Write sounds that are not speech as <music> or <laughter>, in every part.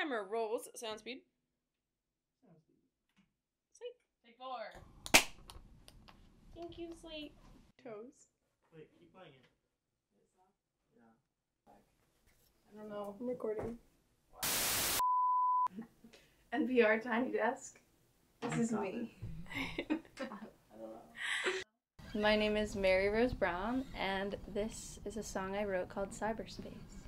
Camera rolls sound speed. Sleep. Take four. Thank you, Sleep. Toes. Wait, keep playing it. I don't know. I'm recording. <laughs> NPR Tiny Desk. This is me. <laughs> My name is Mary Rose Brown, and this is a song I wrote called Cyberspace.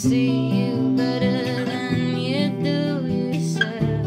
see you better than you do yourself.